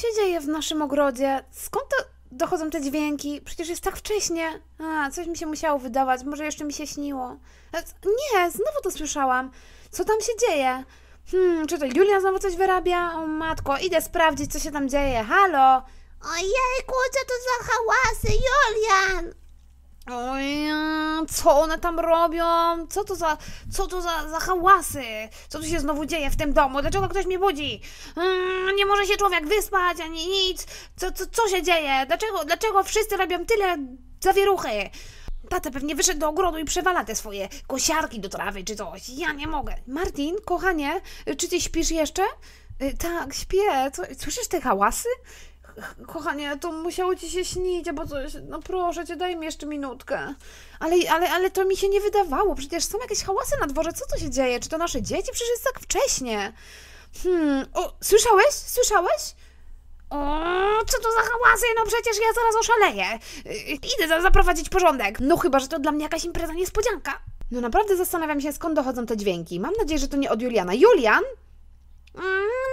się dzieje w naszym ogrodzie? Skąd to dochodzą te dźwięki? Przecież jest tak wcześnie. A, coś mi się musiało wydawać, może jeszcze mi się śniło. E, Nie, znowu to słyszałam. Co tam się dzieje? Hmm, czy to Julia znowu coś wyrabia? O matko, idę sprawdzić, co się tam dzieje. Halo? Ojejku, co to za hałasy, Julian! Oj, co one tam robią? Co to za, co to za, za hałasy? Co tu się znowu dzieje w tym domu? Dlaczego ktoś mnie budzi? Mm, nie może się człowiek wyspać, ani nic. Co, co, co się dzieje? Dlaczego, dlaczego wszyscy robią tyle zawieruchy? Tata pewnie wyszedł do ogrodu i przewala te swoje kosiarki do trawy czy coś. Ja nie mogę. Martin, kochanie, czy ty śpisz jeszcze? Y, Tak, śpię. Słyszysz te hałasy? Ch- Kochanie, to musiało ci się śnić, albo coś. No proszę cię, daj mi jeszcze minutkę. Ale, ale, ale to mi się nie wydawało. Przecież są jakieś hałasy na dworze. Co to się dzieje? Czy to nasze dzieci? Przecież jest tak wcześnie. Hmm. O, słyszałeś? Słyszałeś? O, co to za hałasy? No przecież ja zaraz oszaleję. Y, Idę za- zaprowadzić porządek. No chyba, że to dla mnie jakaś impreza niespodzianka. No naprawdę zastanawiam się, skąd dochodzą te dźwięki. Mam nadzieję, że to nie od Juliana. Julian?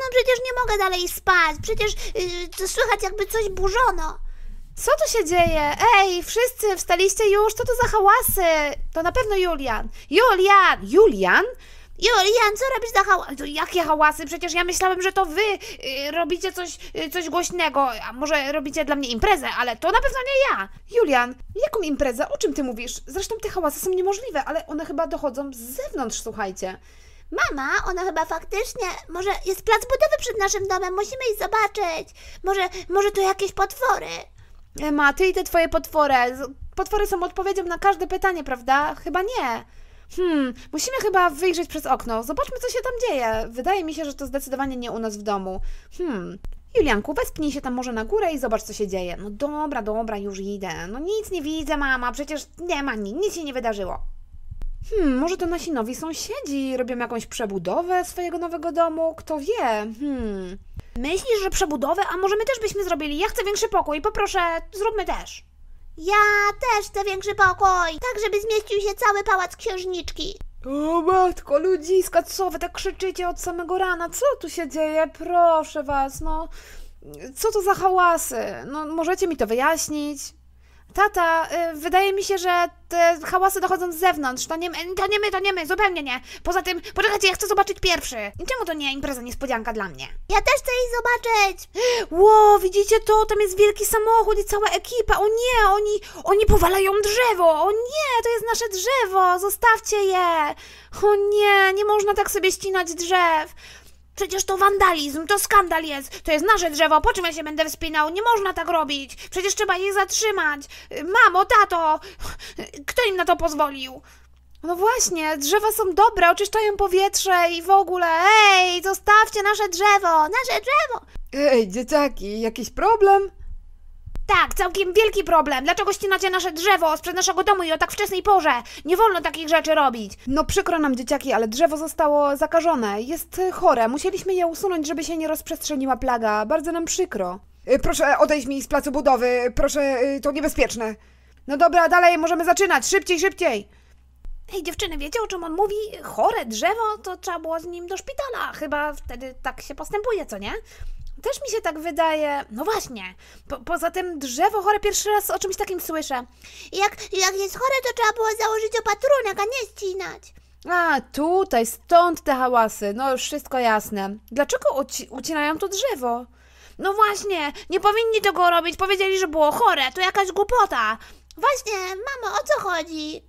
No przecież nie mogę dalej spać, przecież yy, słychać jakby coś burzono. Co tu się dzieje? Ej, wszyscy wstaliście już? Co to za hałasy? To na pewno Julian. Julian! Julian? Julian, co robisz za hałas? To jakie hałasy? Przecież ja myślałem, że to wy y, robicie coś, y, coś głośnego, a może robicie dla mnie imprezę, ale to na pewno nie ja. Julian, jaką imprezę? O czym ty mówisz? Zresztą te hałasy są niemożliwe, ale one chyba dochodzą z zewnątrz, słuchajcie. Mama, ona chyba faktycznie, może jest plac budowy przed naszym domem, musimy iść zobaczyć. Może, może to jakieś potwory. Ema, ty i te twoje potwory. Potwory są odpowiedzią na każde pytanie, prawda? Chyba nie. Hmm, musimy chyba wyjrzeć przez okno. Zobaczmy, co się tam dzieje. Wydaje mi się, że to zdecydowanie nie u nas w domu. Hmm. Julianku, wespnij się tam może na górę i zobacz, co się dzieje. No dobra, dobra, już idę. No nic nie widzę, mama, przecież nie ma nic, nic się nie wydarzyło. Hmm, może to nasi nowi sąsiedzi robią jakąś przebudowę swojego nowego domu? Kto wie? Hmm. Myślisz, że przebudowę? A może my też byśmy zrobili? Ja chcę większy pokój, poproszę, zróbmy też. Ja też chcę większy pokój, tak żeby zmieścił się cały pałac księżniczki. O matko, ludziska, co wy tak krzyczycie od samego rana? Co tu się dzieje? Proszę was, no. Co to za hałasy? No, możecie mi to wyjaśnić? Tata, y, wydaje mi się, że te hałasy dochodzą z zewnątrz. To nie, my- to nie my, to nie my, zupełnie nie. Poza tym, poczekajcie, ja chcę zobaczyć pierwszy. Czemu to nie impreza niespodzianka dla mnie? Ja też chcę jej zobaczyć. Ło, widzicie to? Tam jest wielki samochód i cała ekipa. O nie, oni, oni powalają drzewo. O nie, to jest nasze drzewo. Zostawcie je. O nie, nie można tak sobie ścinać drzew. Przecież to wandalizm, to skandal jest. To jest nasze drzewo, po czym ja się będę wspinał? Nie można tak robić. Przecież trzeba je zatrzymać. Mamo, tato, kto im na to pozwolił? No właśnie, drzewa są dobre, oczyszczają powietrze i w ogóle. Ej, zostawcie nasze drzewo, nasze drzewo. Ej, dzieciaki, jakiś problem? Tak, całkiem wielki problem. Dlaczego ścinacie nasze drzewo sprzed naszego domu i o tak wczesnej porze? Nie wolno takich rzeczy robić. No przykro nam, dzieciaki, ale drzewo zostało zakażone. Jest e, chore. Musieliśmy je usunąć, żeby się nie rozprzestrzeniła plaga. Bardzo nam przykro. E, Proszę odejść mi z placu budowy. Proszę, e, to niebezpieczne. No dobra, dalej możemy zaczynać. Szybciej, szybciej. Ej, dziewczyny, wiecie o czym on mówi? Chore drzewo, to trzeba było z nim do szpitala. Chyba wtedy tak się postępuje, co nie? Też mi się tak wydaje. No właśnie. Po, poza tym drzewo chore pierwszy raz o czymś takim słyszę. Jak, jak jest chore, to trzeba było założyć opatrunek, a nie ścinać. A, tutaj, stąd te hałasy. No już wszystko jasne. Dlaczego uci- ucinają to drzewo? No właśnie, nie powinni tego robić. Powiedzieli, że było chore. To jakaś głupota. Właśnie, mamo, o co chodzi?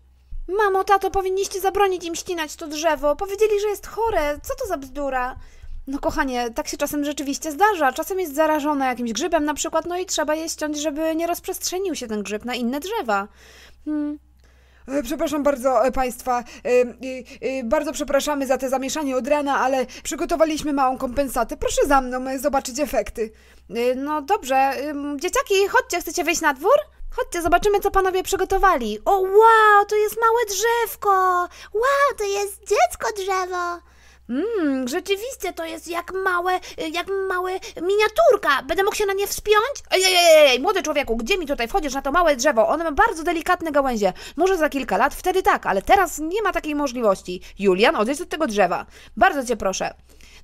Mamo, tato, powinniście zabronić im ścinać to drzewo. Powiedzieli, że jest chore. Co to za bzdura? No kochanie, tak się czasem rzeczywiście zdarza. Czasem jest zarażone jakimś grzybem na przykład, no i trzeba je ściąć, żeby nie rozprzestrzenił się ten grzyb na inne drzewa. Hmm. E, Przepraszam bardzo e, Państwa. E, Bardzo przepraszamy za te zamieszanie od rana, ale przygotowaliśmy małą kompensatę. Proszę za mną zobaczyć efekty. No dobrze, dzieciaki, chodźcie, chcecie wyjść na dwór? Chodźcie, zobaczymy, co panowie przygotowali. O, wow, to jest małe drzewko. Wow, to jest dziecko drzewo. Mmm, rzeczywiście to jest jak małe, jak małe miniaturka. Będę mógł się na nie wspiąć? Ej, ej, ej, młody człowieku, gdzie mi tutaj wchodzisz na to małe drzewo? Ono ma bardzo delikatne gałęzie. Może za kilka lat, wtedy tak, ale teraz nie ma takiej możliwości. Julian, odejdź od tego drzewa. Bardzo cię proszę.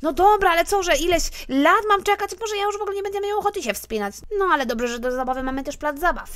No dobra, ale co, że ileś lat mam czekać? Może ja już w ogóle nie będę miał ochoty się wspinać. No ale dobrze, że do zabawy mamy też plac zabaw.